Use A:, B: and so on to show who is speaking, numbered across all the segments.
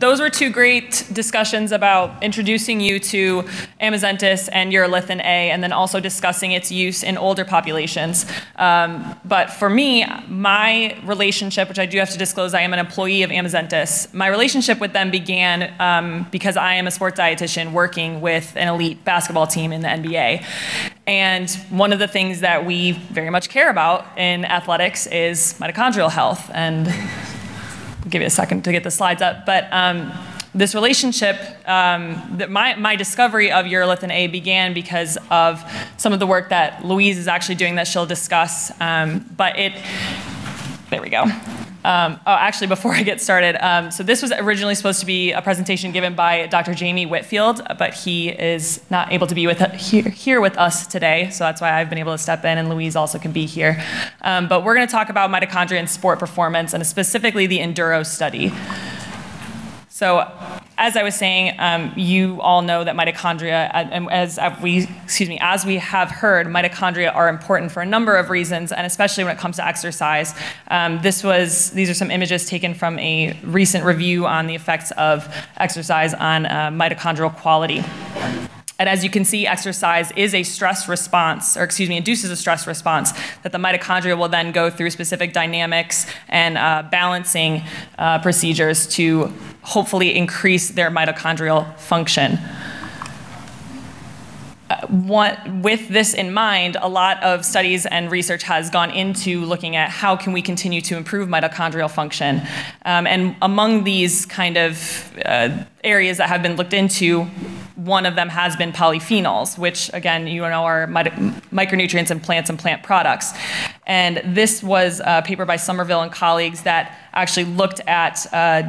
A: those were two great discussions about introducing you to Amazentis and urolithin A, and then also discussing its use in older populations. Um, but for me, my relationship, which I do have to disclose, I am an employee of Amazentis. My relationship with them began um, because I am a sports dietitian working with an elite basketball team in the NBA. And one of the things that we very much care about in athletics is mitochondrial health. And give you a second to get the slides up. But um, this relationship, um, that my, my discovery of urolithin A began because of some of the work that Louise is actually doing that she'll discuss. Um, but it, there we go. Um, oh, actually, before I get started, um, so this was originally supposed to be a presentation given by Dr. Jamie Whitfield, but he is not able to be with here, here with us today, so that's why I've been able to step in, and Louise also can be here. Um, but we're going to talk about mitochondria and sport performance, and specifically the Enduro study. So as I was saying, um, you all know that mitochondria, and as we, excuse me, as we have heard, mitochondria are important for a number of reasons, and especially when it comes to exercise. Um, this was, these are some images taken from a recent review on the effects of exercise on uh, mitochondrial quality. And as you can see, exercise is a stress response, or excuse me, induces a stress response that the mitochondria will then go through specific dynamics and uh, balancing uh, procedures to hopefully increase their mitochondrial function. Uh, with this in mind, a lot of studies and research has gone into looking at how can we continue to improve mitochondrial function. Um, and among these kind of uh, areas that have been looked into, one of them has been polyphenols, which again, you know, are micronutrients in plants and plant products. And this was a paper by Somerville and colleagues that actually looked at uh,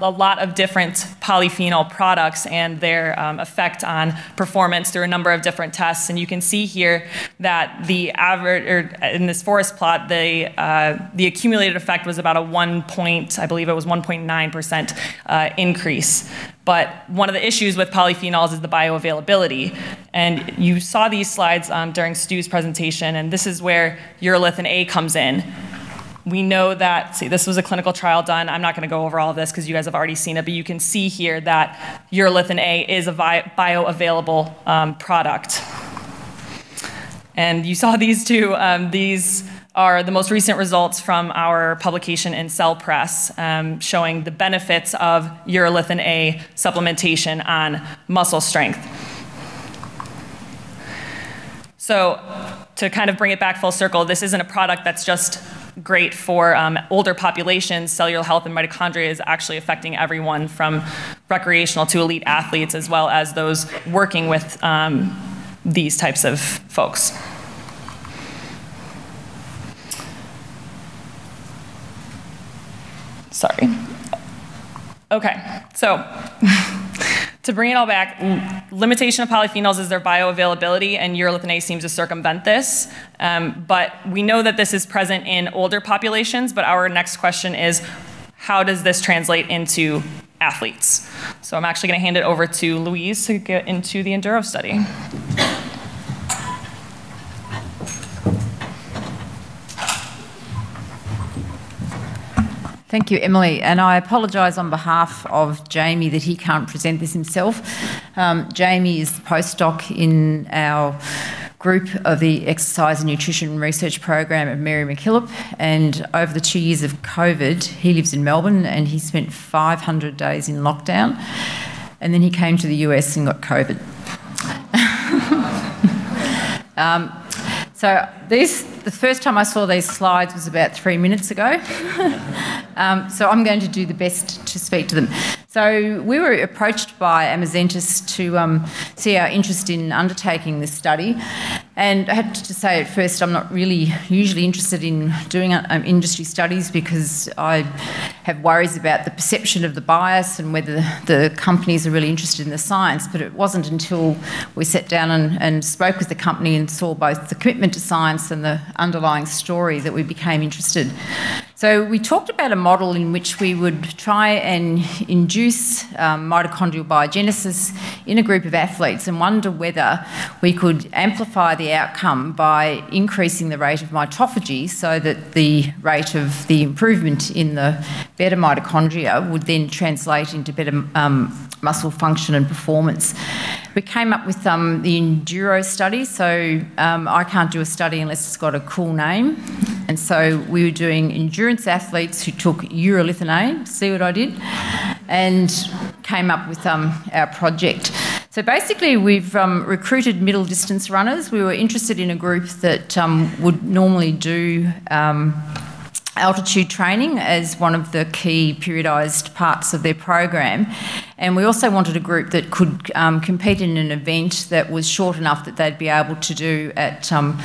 A: a lot of different polyphenol products and their um, effect on performance through a number of different tests. And you can see here that the average, or in this forest plot, the, uh, the accumulated effect was about a one point, I believe it was 1.9% uh, increase. But one of the issues with polyphenols is the bioavailability. And you saw these slides um, during Stu's presentation, and this is where urolithin A comes in we know that, see, this was a clinical trial done. I'm not going to go over all of this because you guys have already seen it, but you can see here that urolithin A is a bioavailable um, product. And you saw these two. Um, these are the most recent results from our publication in Cell Press um, showing the benefits of urolithin A supplementation on muscle strength. So to kind of bring it back full circle, this isn't a product that's just great for um, older populations. Cellular health and mitochondria is actually affecting everyone from recreational to elite athletes, as well as those working with um, these types of folks. Sorry. Okay, so to bring it all back, limitation of polyphenols is their bioavailability, and urolithin A seems to circumvent this. Um, but we know that this is present in older populations, but our next question is, how does this translate into athletes? So I'm actually gonna hand it over to Louise to get into the Enduro study.
B: Thank you, Emily. And I apologise on behalf of Jamie that he can't present this himself. Um, Jamie is the postdoc in our group of the Exercise and Nutrition Research Program at Mary MacKillop. And over the two years of COVID, he lives in Melbourne and he spent 500 days in lockdown. And then he came to the US and got COVID. um, so the first time I saw these slides was about three minutes ago. um, so I'm going to do the best to speak to them. So we were approached by Amazentis to um, see our interest in undertaking this study. And I have to say at first, I'm not really usually interested in doing um, industry studies because I have worries about the perception of the bias and whether the companies are really interested in the science. But it wasn't until we sat down and, and spoke with the company and saw both the commitment to science and the underlying story that we became interested. So we talked about a model in which we would try and induce um, mitochondrial biogenesis in a group of athletes and wonder whether we could amplify the outcome by increasing the rate of mitophagy so that the rate of the improvement in the better mitochondria would then translate into better um, muscle function and performance. We came up with um, the Enduro study, so um, I can't do a study unless it's got a cool name. And so we were doing endurance athletes who took urolithin A, see what I did, and came up with um, our project. So basically, we've um, recruited middle distance runners. We were interested in a group that um, would normally do um, altitude training as one of the key periodised parts of their program. And we also wanted a group that could um, compete in an event that was short enough that they'd be able to do at um,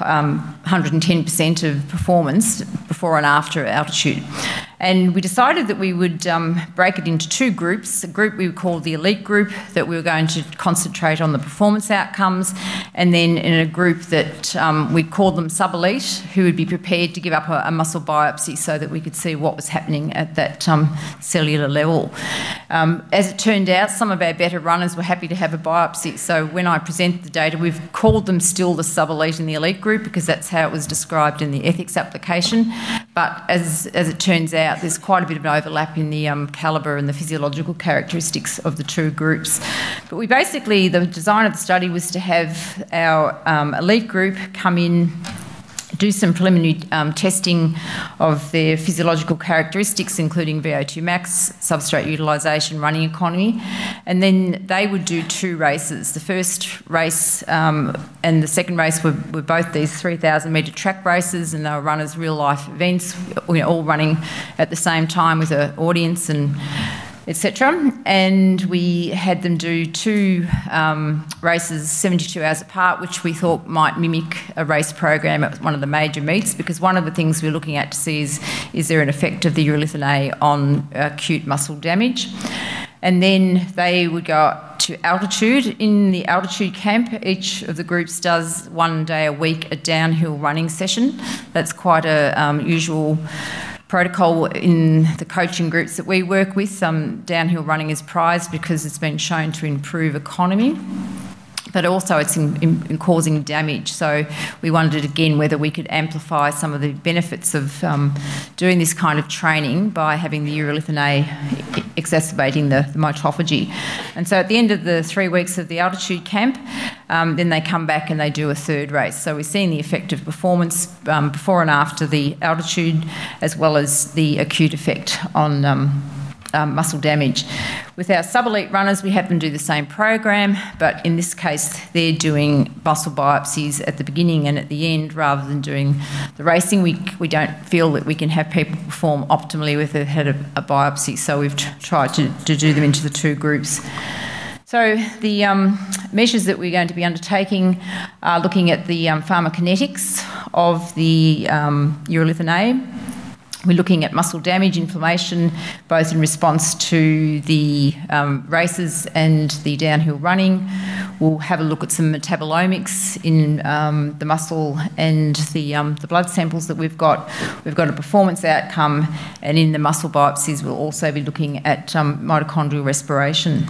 B: um, 110% of performance before and after altitude. And we decided that we would um, break it into two groups. A group we would call the elite group, that we were going to concentrate on the performance outcomes, and then in a group that um, we called them sub-elite, who would be prepared to give up a, a, muscle biopsy so that we could see what was happening at that um, cellular level. Um, as it turned out, some of our better runners were happy to have a biopsy. So when I presented the data, we've called them still the sub-elite and the elite group because that's how it was described in the ethics application. But as, as it turns out, there's quite a bit of an overlap in the um, calibre and the physiological characteristics of the two groups. But we basically, the design of the study was to have our um, elite group come in do some preliminary um, testing of their physiological characteristics, including VO2 max, substrate utilisation, running economy, and then they would do two races. The first race um, and the second race were, were both these 3,000 metre track races, and they were run as real life events, you know, all running at the same time with an audience and etc. And we had them do two um, races 72 hours apart, which we thought might mimic a race program at one of the major meets, because one of the things we're looking at to see is is there an effect of the urolithin A on acute muscle damage. And then they would go to altitude. In the altitude camp, each of the groups does one day a week a downhill running session. That's quite a um, usual protocol in the coaching groups that we work with. Um, downhill running is prized because it's been shown to improve economy but also it's in, in, in, causing damage. So we wondered again whether we could amplify some of the benefits of um, doing this kind of training by having the urolithin A exacerbating the, the, mitophagy. And so at the end of the three weeks of the altitude camp, um, then they come back and they do a third race. So we're seeing the effect of performance um, before and after the altitude, as well as the acute effect on um, muscle damage. With our sub-elite runners, we have them do the same program, but in this case, they're doing muscle biopsies at the beginning and at the end rather than doing the racing. We, we don't feel that we can have people perform optimally with a head of a biopsy, so we've tried to, to do them into the two groups. So the um, measures that we're going to be undertaking are looking at the um, pharmacokinetics of the um, urolithin A, we're looking at muscle damage, inflammation, both in response to the um, races and the downhill running. We'll have a look at some metabolomics in um, the muscle and the, um, the blood samples that we've got. We've got a performance outcome, and in the muscle biopsies, we'll also be looking at um, mitochondrial respiration.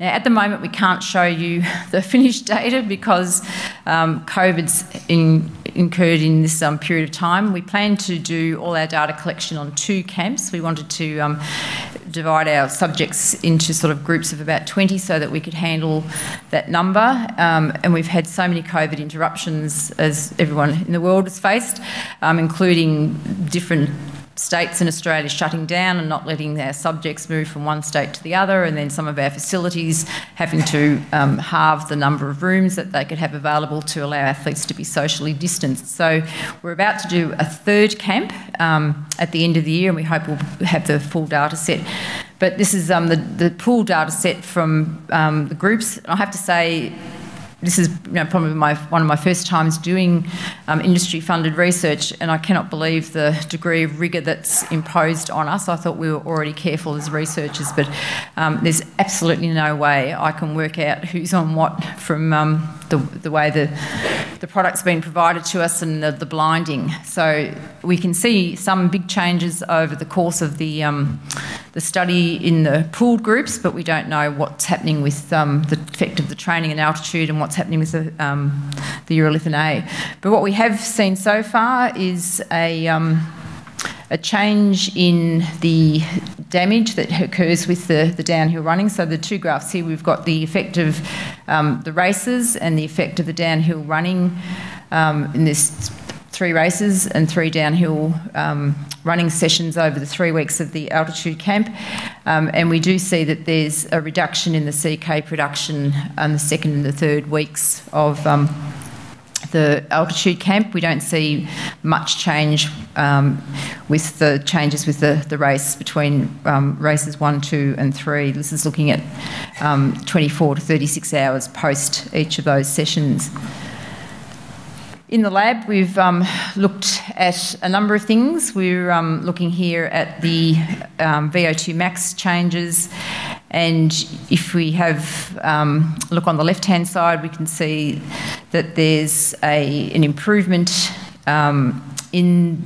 B: Now, at the moment, we can't show you the finished data because um, COVID's in, incurred in this um, period of time. We plan to do all our data collection on two camps. We wanted to um, divide our subjects into sort of groups of about 20 so that we could handle that number. Um, and we've had so many COVID interruptions as everyone in the world has faced, um, including different states in Australia shutting down and not letting their subjects move from one state to the other, and then some of our facilities having to um, halve the number of rooms that they could have available to allow athletes to be socially distanced. So we're about to do a third camp um, at the end of the year, and we hope we'll have the full data set. But this is um, the, the pool data set from um, the groups. I have to say, this is you know, probably my, one of my first times doing um, industry-funded research, and I cannot believe the degree of rigour that's imposed on us. I thought we were already careful as researchers, but um, there's absolutely no way I can work out who's on what from um, the, the way the the product's been provided to us and the, the blinding. So we can see some big changes over the course of the, um, the study in the pooled groups, but we don't know what's happening with um, the effect of the training and altitude and what's happening with the, um, the urolithin A. But what we have seen so far is a um, a change in the damage that occurs with the, the downhill running. So the two graphs here, we've got the effect of um, the races and the effect of the downhill running um, in this three races and three downhill um, running sessions over the three weeks of the altitude camp. Um, and we do see that there's a reduction in the CK production on the second and the third weeks of um, the altitude camp, we don't see much change um, with the changes with the, the race between um, races one, two, and three. This is looking at um, 24 to 36 hours post each of those sessions. In the lab, we've um, looked at a number of things. We're um, looking here at the um, VO2 max changes, and if we have um, look on the left-hand side, we can see that there's a, an improvement um, in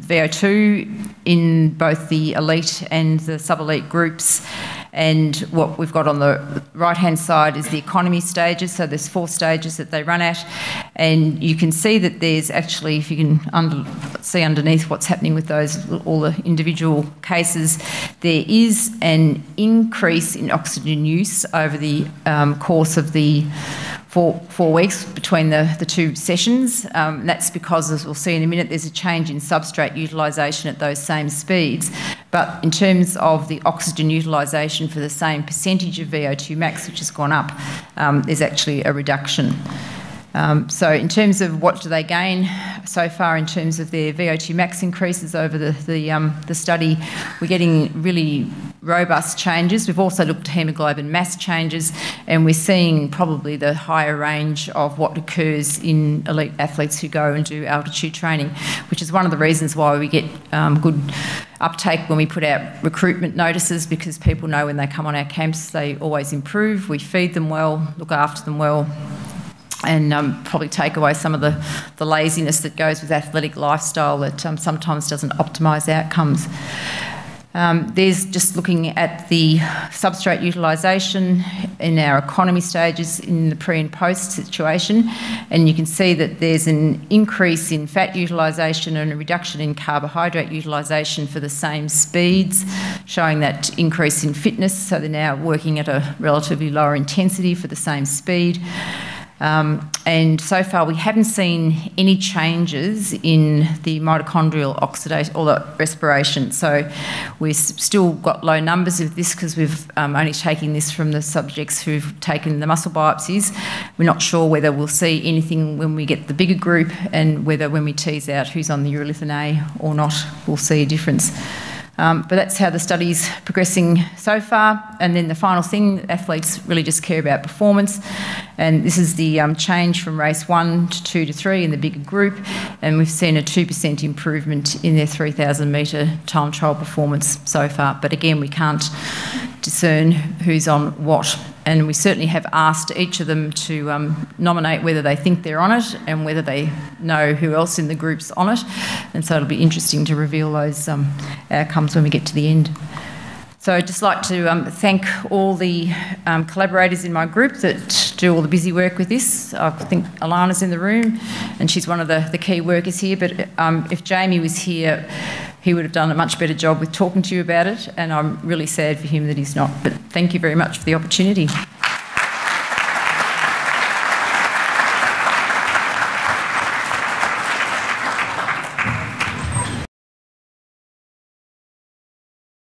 B: VO2 in both the elite and the sub-elite groups. And what we've got on the right hand side is the economy stages. So there's four stages that they run at. And you can see that there's actually, if you can under, see underneath what's happening with those, all the individual cases, there is an increase in oxygen use over the um, course of the four, four weeks between the, the two sessions. Um, that's because, as we'll see in a minute, there's a change in substrate utilisation at those same speeds. But in terms of the oxygen utilisation for the same percentage of VO2 max, which has gone up, um, there's actually a reduction. Um, so in terms of what do they gain so far in terms of their VO2 max increases over the, the, um, the study, we're getting really robust changes. We've also looked at hemoglobin mass changes and we're seeing probably the higher range of what occurs in elite athletes who go and do altitude training, which is one of the reasons why we get um, good uptake when we put out recruitment notices because people know when they come on our camps they always improve. We feed them well, look after them well, and um, probably take away some of the, the laziness that goes with athletic lifestyle that um, sometimes doesn't optimise outcomes. Um, there's just looking at the substrate utilisation in our economy stages in the pre and post situation, and you can see that there's an increase in fat utilisation and a reduction in carbohydrate utilisation for the same speeds, showing that increase in fitness. So they're now working at a relatively lower intensity for the same speed. Um, and so far, we haven't seen any changes in the mitochondrial oxidation or the respiration. So we've still got low numbers of this because we've um, only taken this from the subjects who've taken the muscle biopsies. We're not sure whether we'll see anything when we get the bigger group and whether when we tease out who's on the urolithin A or not, we'll see a difference. Um, but that's how the study's progressing so far. And then the final thing, athletes really just care about performance. And this is the um, change from race one to two to three in the bigger group. And we've seen a 2% improvement in their 3,000 metre time trial performance so far. But again, we can't discern who's on what. And we certainly have asked each of them to um, nominate whether they think they're on it and whether they know who else in the group's on it. And so it'll be interesting to reveal those um, outcomes when we get to the end. So I'd just like to um, thank all the um, collaborators in my group that do all the busy work with this. I think Alana's in the room and she's one of the, the key workers here. But um, if Jamie was here, he would have done a much better job with talking to you about it. And I'm really sad for him that he's not. But thank you very much for the opportunity.